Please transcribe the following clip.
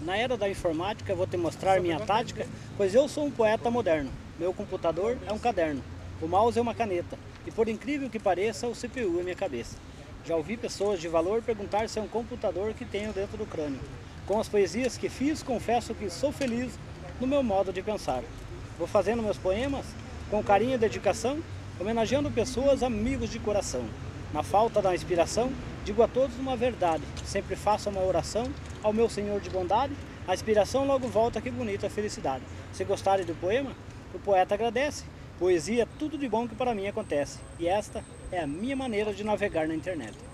Na era da informática vou te mostrar minha tática, pois eu sou um poeta moderno. Meu computador é um caderno, o mouse é uma caneta, e por incrível que pareça, o CPU é minha cabeça. Já ouvi pessoas de valor perguntar se é um computador que tenho dentro do crânio. Com as poesias que fiz, confesso que sou feliz no meu modo de pensar. Vou fazendo meus poemas com carinho e dedicação, homenageando pessoas, amigos de coração. Na falta da inspiração, digo a todos uma verdade. Sempre faço uma oração ao meu Senhor de bondade. A inspiração logo volta, que bonita felicidade. Se gostarem do poema, o poeta agradece. Poesia é tudo de bom que para mim acontece. E esta é a minha maneira de navegar na internet.